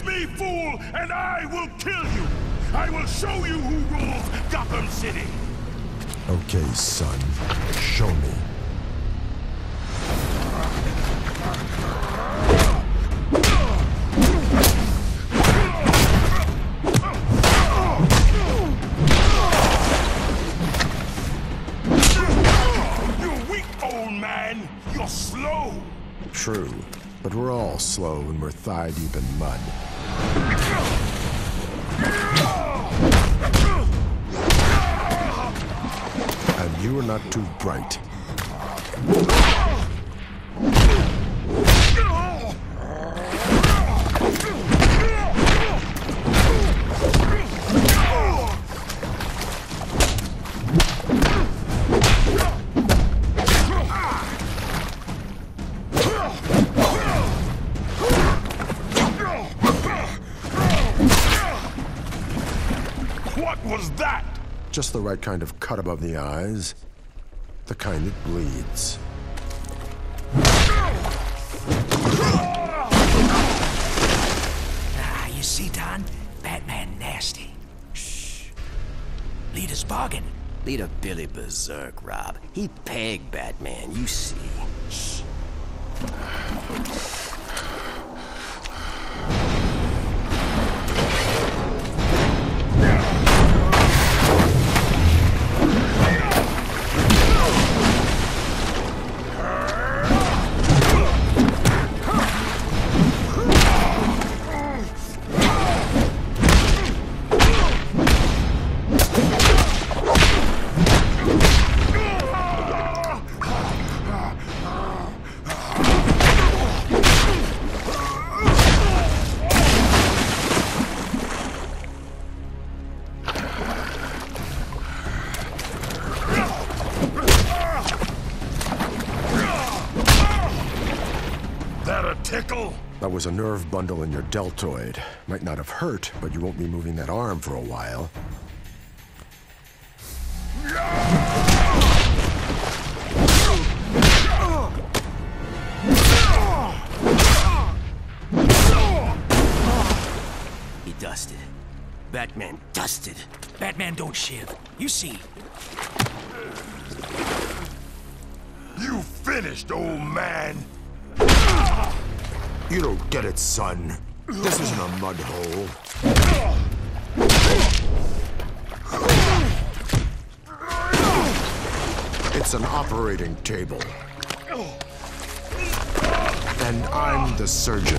Face me, fool, and I will kill you! I will show you who rules Gotham City! Okay, son. Show me. You're weak, old man! You're slow! True. But we're all slow when we're thigh deep in mud. And you are not too bright. Was that? Just the right kind of cut above the eyes. The kind that bleeds. Ah, you see, Don? Batman nasty. Shh. Leader's bargain. Leader Billy Berserk, Rob. He pegged Batman, you see. Shh. Tickle? That was a nerve bundle in your deltoid. Might not have hurt, but you won't be moving that arm for a while. He dusted. Batman dusted. Batman don't shiv. You see. You finished, old man! You don't get it, son. This isn't a mud hole. It's an operating table. And I'm the surgeon.